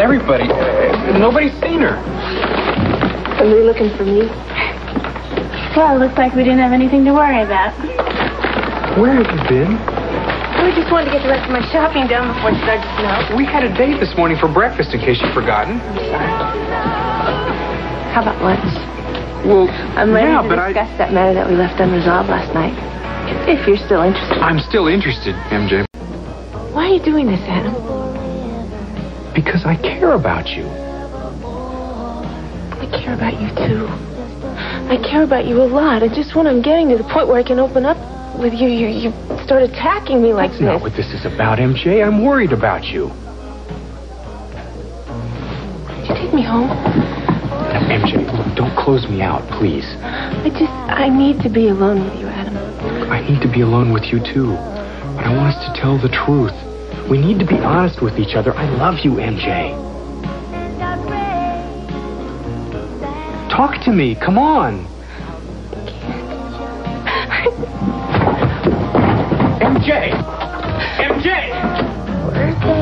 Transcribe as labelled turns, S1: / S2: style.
S1: everybody. Nobody's seen her.
S2: Are you looking for me?
S3: Well, it looks like we didn't have anything to worry about.
S1: Where have you been?
S3: We just wanted to get the rest of my shopping done before it started to snow.
S1: We had a date this morning for breakfast, in case you've forgotten.
S2: How about lunch?
S1: Well,
S2: I'm ready
S1: yeah,
S2: to
S1: but
S2: discuss that matter that we left unresolved last night. If you're still interested.
S1: I, I'm still interested, MJ,
S2: Why are you doing this, Adam?
S1: Because I care about you.
S2: I care about you, too. I care about you a lot. And just when I'm getting to the point where I can open up with you, you, you start attacking me like
S1: That's not what this is about, MJ. I'm worried about you.
S2: Could you take me home?
S1: Now, MJ, look, don't close me out, please.
S2: I just, I need to be alone with you, Adam.
S1: I need to be alone with you, too. But I want us to tell the truth. We need to be honest with each other. I love you, MJ. Talk to me. Come on. MJ! MJ!